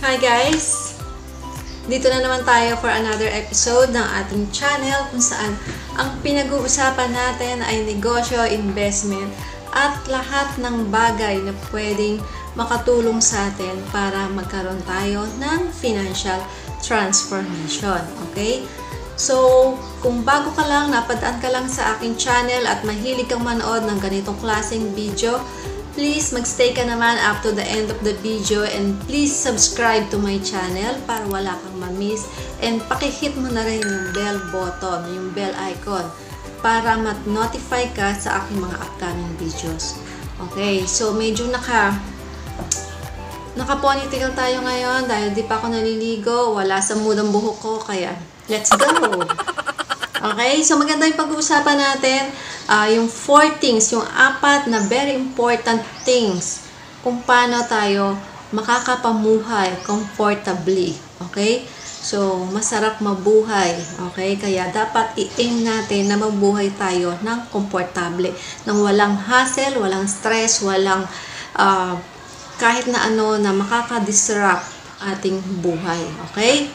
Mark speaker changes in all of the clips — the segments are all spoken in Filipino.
Speaker 1: Hi guys! Dito na naman tayo for another episode ng ating channel kung saan ang pinag-uusapan natin ay negosyo, investment at lahat ng bagay na pwedeng makatulong sa atin para magkaroon tayo ng financial transformation. Okay? So, kung bago ka lang, napadaan ka lang sa aking channel at mahilig kang manood ng ganitong klaseng video, please magstay ka naman up to the end of the video and please subscribe to my channel para wala kang ma-miss and pakihit mo na rin yung bell button, yung bell icon para mat-notify ka sa aking mga upcoming videos. Okay, so medyo naka naka-ponytail tayo ngayon dahil di pa ako naliligo, wala sa mood ang buhok ko, kaya let's go! Okay, so maganda yung pag-uusapan natin, uh, yung four things, yung apat na very important things kung paano tayo makakapamuhay comfortably. Okay? So, masarap mabuhay. Okay? Kaya dapat i-aim natin na mabuhay tayo ng komportable. Nang walang hassle, walang stress, walang uh, kahit na ano na makaka-disrupt ating buhay. Okay?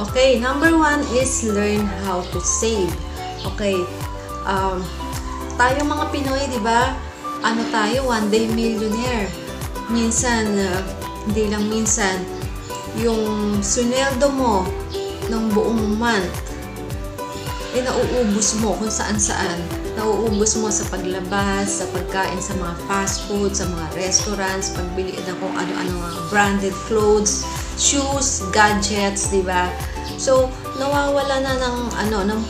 Speaker 1: Okay, number one is learn how to save. Okay, um, tayo mga Pinoy, di ba? Ano tayo, one day millionaire. Minsan, uh, hindi lang minsan, yung suneldo mo ng buong month, eh nauubos mo kung saan saan. Nauubos mo sa paglabas, sa pagkain sa mga fast food, sa mga restaurants, pagbili ng kung ano-ano mga branded clothes, shoes, gadgets, di ba? So, nawawala na ng ano, ng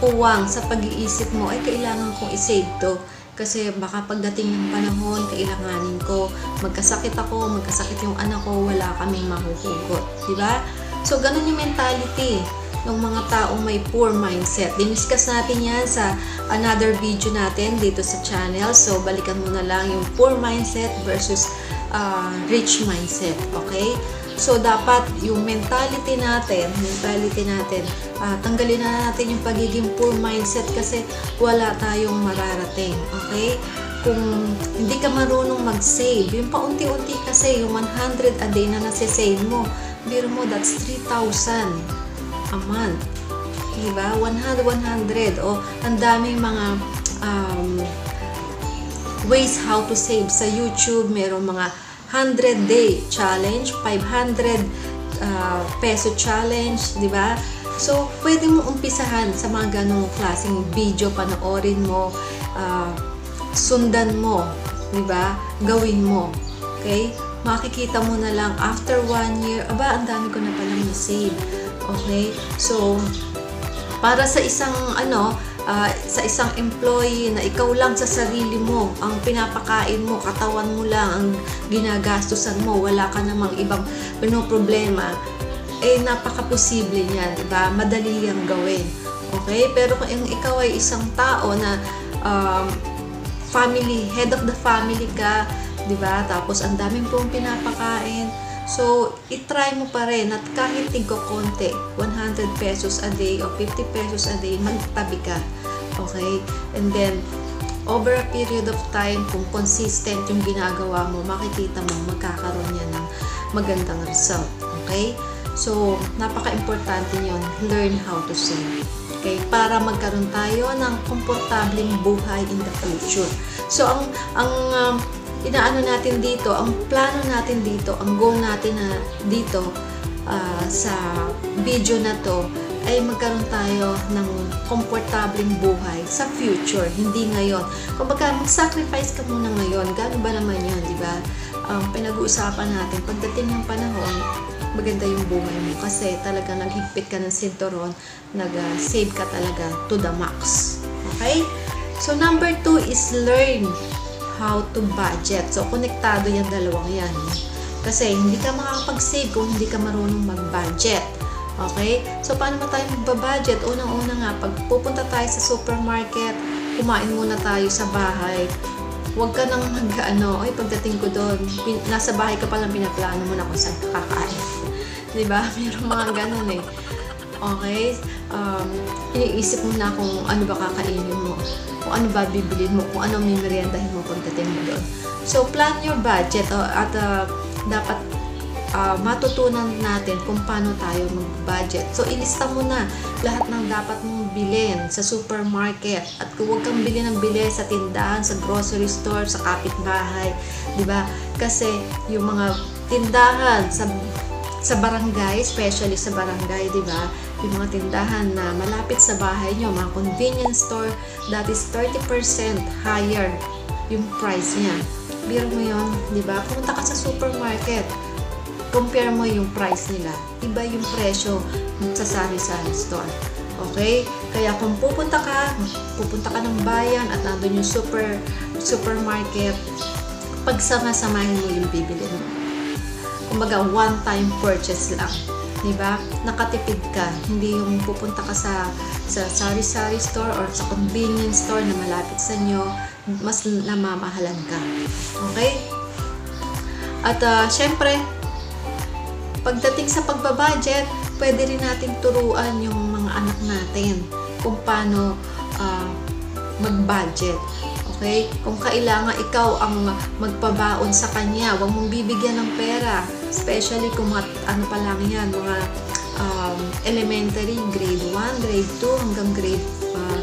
Speaker 1: puwang sa pag-iisip mo, ay kailangan kong i-save to. Kasi baka pagdating ng panahon, kailanganin ko, magkasakit ako, magkasakit yung anak ko, wala kaming mahuhugot. Ba? So, ganun yung mentality ng mga taong may poor mindset. Diniscuss natin yan sa another video natin dito sa channel. So, balikan mo na lang yung poor mindset versus uh, rich mindset. Okay? So, dapat yung mentality natin, mentality natin, uh, tanggalin na natin yung pagiging poor mindset kasi wala tayong mararating. Okay? Kung hindi ka marunong mag-save, yung paunti-unti kasi, yung 100 a day na nasa-save mo, biro mo, that's 3,000 a month. Diba? 100, 100. O, ang daming mga um, ways how to save. Sa YouTube, merong mga 100 day challenge, 500 uh, peso challenge, di ba? So, pwede mo umpisahan sa mga ganong klaseng video, panoorin mo, uh, sundan mo, di ba? Gawin mo. Okay? Makikita mo na lang after one year, aba, ang dami ko na palang na-save. Okay? So, para sa isang ano, uh, sa isang employee na ikaw lang sa sarili mo ang pinapakain mo, katawan mo lang ang ginagastusan mo, wala ka namang ibang no problema, eh napaka-posible niyan, di ba? Madali yang gawin. Okay? Pero kung ikaw ay isang tao na um, family, head of the family ka, di ba? Tapos ang daming pong pinapakain, So, itry mo pa rin at kahit tingko konti, 100 pesos a day o 50 pesos a day, magtabi ka. Okay? And then, over a period of time, kung consistent yung ginagawa mo, makikita mo magkakaroon yan ng magandang result. Okay? So, napaka-importante yun. Learn how to save. Okay? Para magkaroon tayo ng komportableng buhay in the future. So, ang, ang um, inaano natin dito, ang plano natin dito, ang goal natin na dito uh, sa video na to ay magkaroon tayo ng komportableng buhay sa future, hindi ngayon. Kung baga, mag-sacrifice ka muna ngayon, gano'n ba naman yun, di ba? Um, pinag-uusapan natin, pagdating ng panahon, maganda yung buhay mo kasi talaga naghigpit ka ng sinturon, nag-save ka talaga to the max. Okay? So, number two is learn how to budget. So, konektado yung dalawang yan. Kasi hindi ka makakapag-save kung hindi ka marunong mag-budget. Okay? So, paano ba tayo mag-budget? Unang-una nga, pag pupunta tayo sa supermarket, kumain muna tayo sa bahay. Huwag ka nang mag, ano, ay pagdating ko doon, nasa bahay ka palang pinaplano mo na kung saan ka kakain. Ba? Mayroong mga ganun eh. Okay? Um, iniisip mo na kung ano ba kakainin mo, kung ano ba bibilin mo, kung ano may meriendahin mo pagdating mo doon. So, plan your budget at uh, dapat uh, matutunan natin kung paano tayo mag-budget. So, ilista mo na lahat ng dapat mong bilhin sa supermarket at huwag kang bili ng bili sa tindahan, sa grocery store, sa kapitbahay, ba? Kasi yung mga tindahan sa sa barangay, especially sa barangay, di ba? Yung mga tindahan na malapit sa bahay nyo, mga convenience store, that is 30% higher yung price niya. Biro mo yun, di ba? Pumunta ka sa supermarket, compare mo yung price nila. Iba yung presyo sa sari-sari store. Okay? Kaya kung pupunta ka, pupunta ka ng bayan at nandun yung super supermarket, pagsama-samahin mo yung bibili mo. Kumbaga, one-time purchase lang. Diba? Nakatipid ka. Hindi yung pupunta ka sa sa sari-sari store or sa convenience store na malapit sa inyo, mas namamahalan ka. Okay? At uh, syempre, pagdating sa pagbabudget, pwede rin nating turuan yung mga anak natin kung paano uh, mag-budget. Okay? Kung kailangan ikaw ang magpabaon sa kanya, huwag mong bibigyan ng pera. Especially kung mat, ano pa lang yan, mga um, elementary, grade 1, grade 2, hanggang grade uh,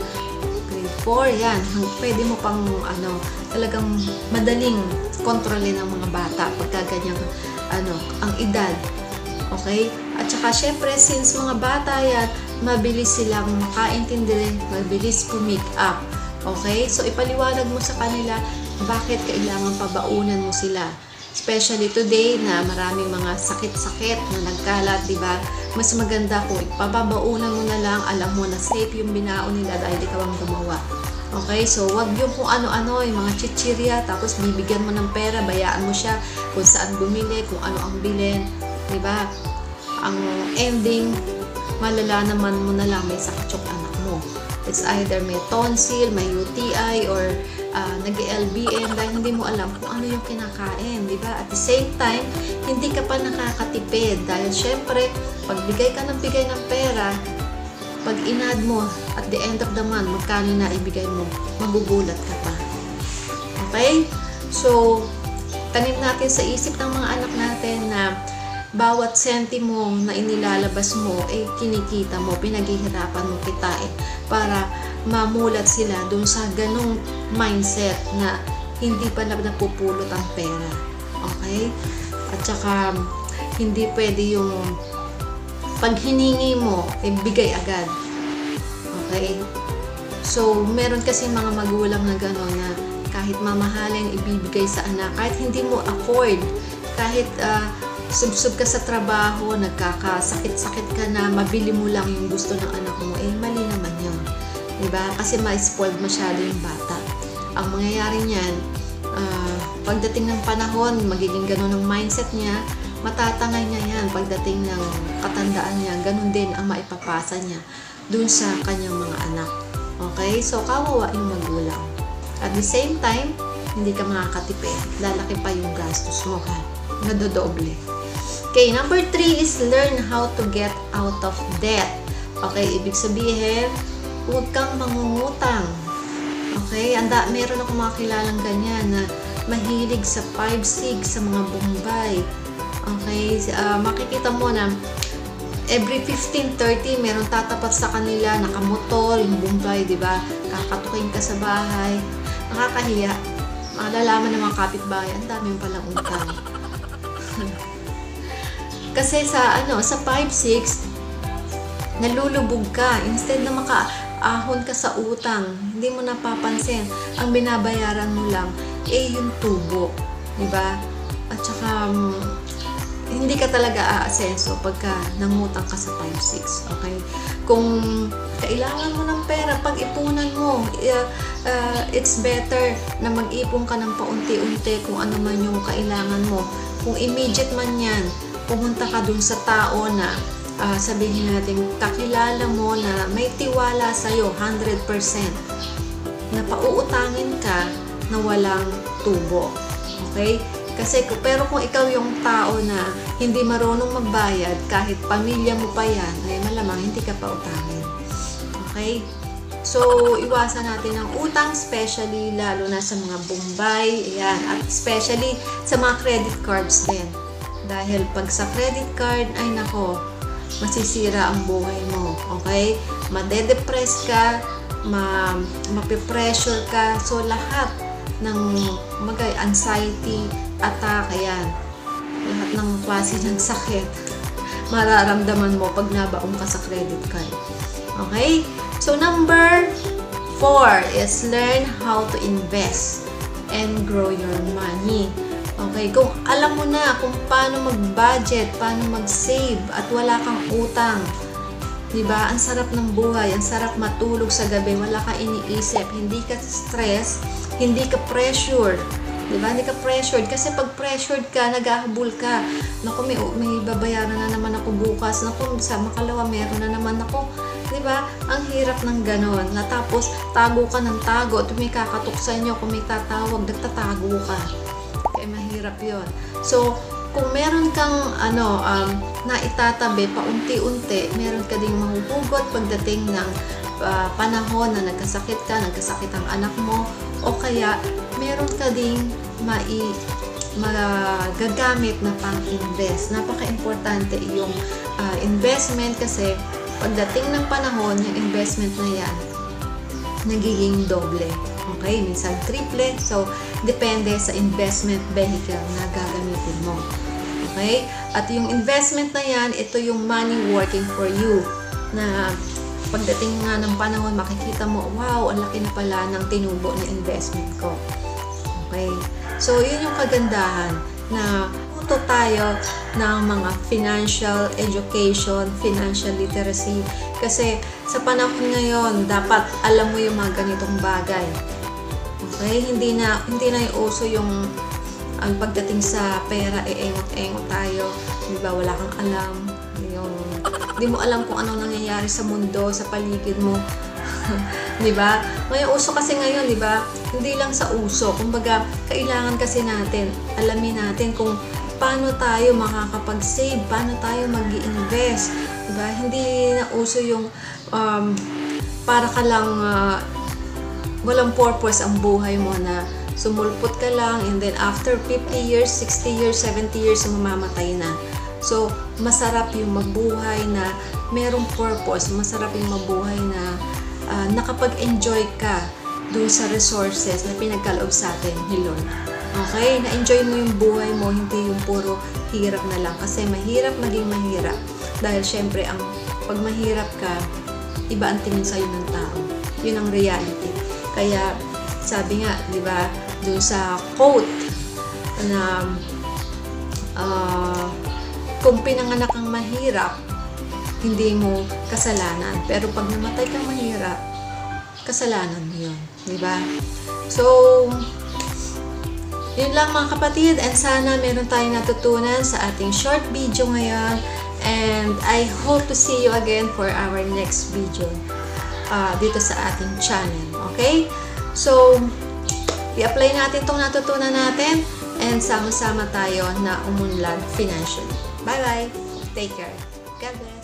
Speaker 1: grade 4, yan. Pwede mo pang ano, talagang madaling kontrolin ng mga bata pagka ganyang ano, ang edad. Okay? At saka syempre, since mga bata yan, mabilis silang makaintindi, mabilis pumick up. Okay? So, ipaliwanag mo sa kanila bakit kailangan pabaunan mo sila. Especially today na maraming mga sakit-sakit na nagkalat, di ba? Mas maganda kung ipababaunan mo na lang, alam mo na safe yung binaon nila dahil ikaw ang gumawa. Okay, so wag yung kung ano-ano, yung mga chichirya, tapos bibigyan mo ng pera, bayaan mo siya kung saan bumili, kung ano ang bilhin, di ba? Ang ending, malala naman mo na lang may mo. It's either may tonsil, may UTI, or uh, nag-LBM dahil hindi mo alam kung ano yung kinakain, di ba? At the same time, hindi ka pa nakakatipid dahil syempre, pag bigay ka ng bigay ng pera, pag inad mo, at the end of the month, magkano na ibigay mo, magugulat ka pa. Okay? So, tanim natin sa isip ng mga anak natin na bawat sentimo na inilalabas mo, eh, kinikita mo, pinaghihirapan mo kitain para mamulat sila dun sa ganong mindset na hindi pa na napupulot ang pera. Okay? At saka, hindi pwede yung pag hiningi mo, eh, bigay agad. Okay? So, meron kasi mga magulang na gano'n na kahit mamahalin, ibibigay sa anak. Kahit hindi mo afford, kahit uh, subsub ka sa trabaho, nagkakasakit-sakit ka na, mabili mo lang yung gusto ng anak mo, eh mali naman yun. Diba? Kasi ma-spoiled masyado yung bata. Ang mangyayari niyan, uh, pagdating ng panahon, magiging ganun ang mindset niya, matatangay niya yan pagdating ng katandaan niya, ganun din ang maipapasa niya dun sa kanyang mga anak. Okay? So, kawawa yung magulang. At the same time, hindi ka makakatipid. Lalaki pa yung gastos mo, ha? Nadodoble. Okay, number three is learn how to get out of debt. Okay, ibig sabihin, huwag kang mangungutang. Okay, anda, meron ako mga kilalang ganyan na mahilig sa 5-6 sa mga Bombay. Okay, uh, makikita mo na every 15-30 meron tatapat sa kanila, nakamotor, yung Bombay, di ba? Kakatukin ka sa bahay. Nakakahiya. Malalaman ng mga kapitbahay, ang dami yung palang utang. Kasi sa ano, sa 5-6, nalulubog ka. Instead na makaahon ka sa utang, hindi mo napapansin. Ang binabayaran mo lang, eh yung tubo. Di ba? At saka, um, hindi ka talaga aasenso pagka nangutang ka sa 5-6. Okay? Kung kailangan mo ng pera, pag-ipunan mo, uh, uh, it's better na mag-ipon ka ng paunti-unti kung ano man yung kailangan mo. Kung immediate man yan, pumunta ka dun sa tao na uh, sabihin natin, kakilala mo na may tiwala sa'yo 100% na pauutangin ka na walang tubo. Okay? Kasi, pero kung ikaw yung tao na hindi marunong magbayad, kahit pamilya mo pa yan, ay malamang hindi ka pa utangin. Okay? So, iwasan natin ang utang, especially lalo na sa mga Bombay, ayan, at especially sa mga credit cards din. Dahil pag sa credit card, ay nako, masisira ang buhay mo. Okay? Madedepress ka, ma mapipressure ka. So, lahat ng magay anxiety, attack, ayan, lahat ng klase ng sakit, mararamdaman mo pag nabaong ka sa credit card. Okay? So, number four is learn how to invest and grow your money. Okay, kung alam mo na kung paano mag-budget, paano mag-save, at wala kang utang, di ba? Ang sarap ng buhay, ang sarap matulog sa gabi, wala kang iniisip, hindi ka stress, hindi ka pressured, di ba? Hindi ka pressured kasi pag pressured ka, naghahabol ka. Naku, may, may babayaran na naman ako bukas. Naku, sa makalawa meron na naman ako. Di ba? Ang hirap ng ganon. Natapos, tago ka ng tago. At may kakatok sa inyo. Kung may tatawag, nagtatago ka. Mahirap yon So, kung meron kang ano, um, na itatabi paunti-unti, meron ka ding mahuhugot pagdating ng ah, panahon na nagkasakit ka, nagkasakit ang anak mo, o kaya meron ka ding mai magagamit na pang-invest. Napaka-importante yung ah, investment kasi pagdating ng panahon, yung investment na yan, nagiging doble. Okay? Minsan triple. So, depende sa investment vehicle na gagamitin mo. Okay? At yung investment na yan, ito yung money working for you. Na pagdating nga ng panahon, makikita mo, wow, ang laki na pala ng tinubo ng investment ko. Okay? So, yun yung kagandahan na tuto tayo ng mga financial education, financial literacy. Kasi sa panahon ngayon, dapat alam mo yung mga ganitong bagay. Okay? Hindi na, hindi na yung uso yung ang pagdating sa pera, e-engot-engot tayo. Di ba? Wala kang alam. Yung, di mo alam kung ano nangyayari sa mundo, sa paligid mo. di ba? May uso kasi ngayon, di ba? Hindi lang sa uso. Kumbaga, kailangan kasi natin, alamin natin kung paano tayo makakapag-save, paano tayo mag invest di ba? Hindi na uso yung um, para ka lang ah, walang purpose ang buhay mo na sumulpot ka lang and then after 50 years, 60 years, 70 years, mamamatay na. So, masarap yung mabuhay na merong purpose, masarap yung mabuhay na ah, nakapag-enjoy ka dun sa resources na pinagkaloob sa atin ni Lord. Okay? Na-enjoy mo yung buhay mo, hindi yung puro hirap na lang. Kasi mahirap maging mahirap. Dahil syempre, ang pag mahirap ka, iba ang tingin sa'yo ng tao. Yun ang reality. Kaya, sabi nga, di ba, dun sa quote na ah, kung pinanganak kang mahirap, hindi mo kasalanan. Pero pag namatay kang mahirap, kasalanan mo yun. Di ba? So, yun lang mga kapatid and sana meron tayong natutunan sa ating short video ngayon and I hope to see you again for our next video uh, dito sa ating channel. Okay? So, i-apply natin itong natutunan natin and sama-sama tayo na umunlad financially. Bye-bye! Take care. God bless!